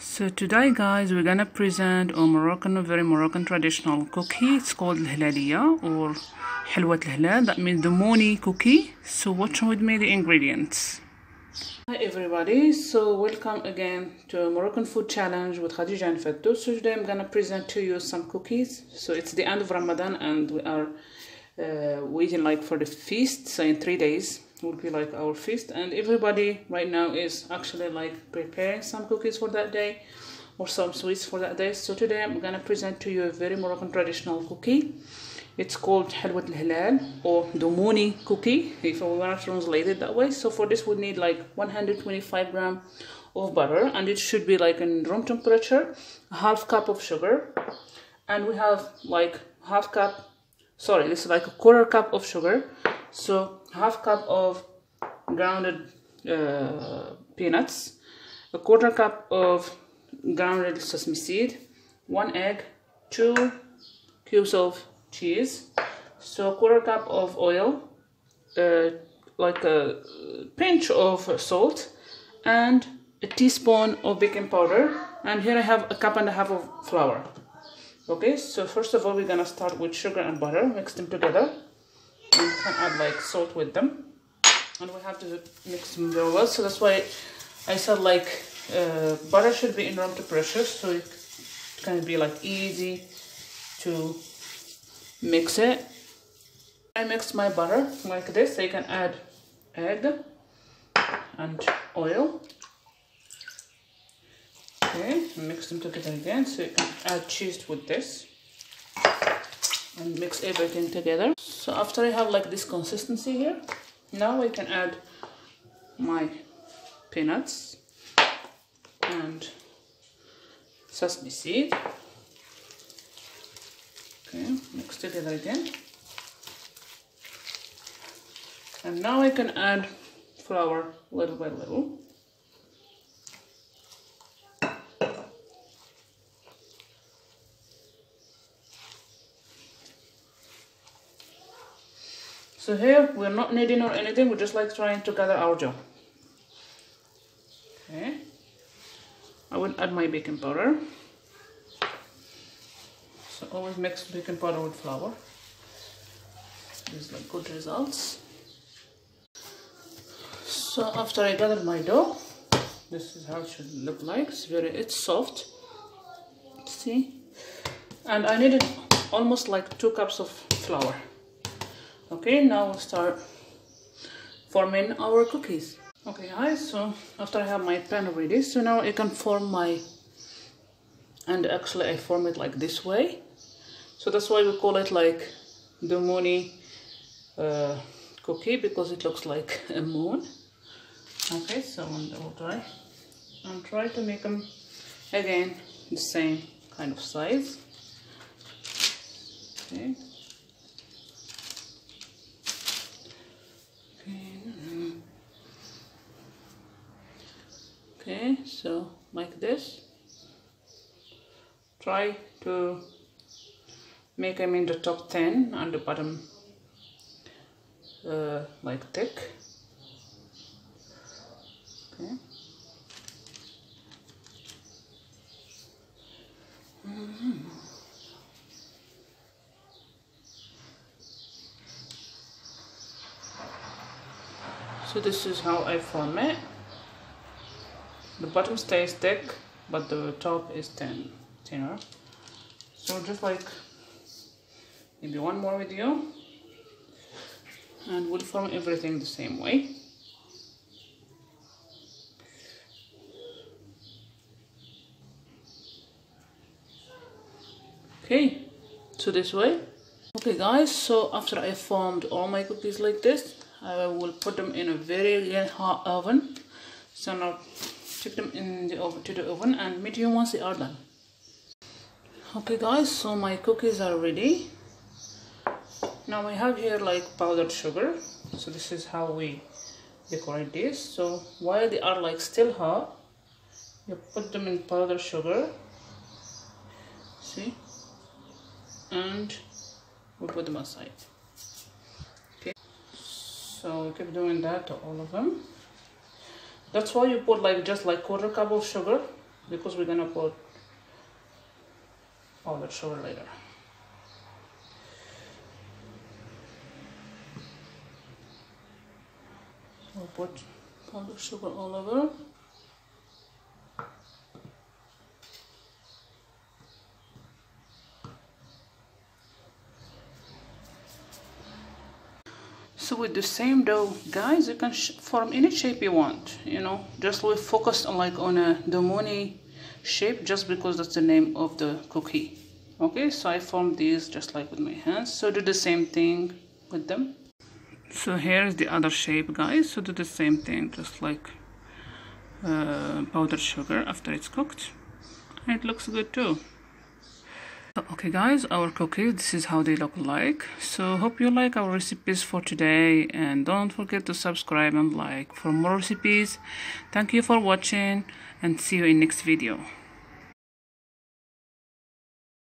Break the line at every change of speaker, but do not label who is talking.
So today guys we're gonna present a Moroccan a very Moroccan traditional cookie. It's called الهلالية or حلوة الهلال that means the moony cookie. So watch with me the ingredients. Hi everybody. So welcome again to Moroccan food challenge with Khadija and Fatou. So today I'm gonna present to you some cookies. So it's the end of Ramadan and we are uh, waiting like for the feast. So in three days will be like our feast. And everybody right now is actually like preparing some cookies for that day or some sweets for that day. So today i'm gonna present to you a very moroccan traditional cookie. It's called halwat al-hilal or the moony cookie if we want to translate it that way. So for this we need like 125 gram of butter and it should be like in room temperature a half cup of sugar and we have like half cup sorry this is like a quarter cup of sugar so half cup of grounded uh, peanuts a quarter cup of grounded sesame seed one egg two cubes of cheese. So a quarter cup of oil uh, like a pinch of salt and a teaspoon of baking powder. And here I have a cup and a half of flour. Okay so first of all we're gonna start with sugar and butter mix them together and can add like salt with them. And we have to mix them very well. So that's why I said like uh, butter should be in room temperature. So it can be like easy to mix it. I mixed my butter like this. So you can add egg and oil. Okay mix them together again. So you can add cheese with this and mix everything together. So after I have like this consistency here now I can add my peanuts and sesame seed. Okay mix together again. And now I can add flour little by little So here we're not kneading or anything, we're just like trying to gather our dough. Okay. I will add my baking powder. So always mix baking powder with flour. These like good results. So after I gathered my dough, this is how it should look like. It's very it's soft. See? And I needed almost like two cups of flour okay now we'll start forming our cookies. Okay guys so after I have my pan ready so now I can form my and actually I form it like this way. So that's why we call it like the moony uh, cookie because it looks like a moon. Okay so we'll try. And try to make them again the same kind of size. Okay okay so like this. Try to make them in the top 10 and the bottom uh, like thick. Okay. So this is how I form it bottom stays thick but the top is thin thinner. So just like maybe one more you and we'll form everything the same way. Okay so this way. Okay guys so after I formed all my cookies like this I will put them in a very hot oven. So now stick them in the oven to the oven and meet you once they are done. Okay guys so my cookies are ready. Now I have here like powdered sugar. So this is how we decorate this. So while they are like still hot you put them in powdered sugar. See? And we put them aside. Okay. So we keep doing that to all of them that's why you put like just like quarter cup of sugar because we're gonna put all powdered sugar later. So put powdered sugar all over so with the same dough. Guys you can form any shape you want you know? Just we focused on like on a domoni shape just because that's the name of the cookie. Okay so I formed these just like with my hands. So do the same thing with them. So here's the other shape guys. So do the same thing just like uh, powdered sugar after it's cooked. And it looks good too okay guys our cookies this is how they look like. So hope you like our recipes for today and don't forget to subscribe and like for more recipes. Thank you for watching and see you in next video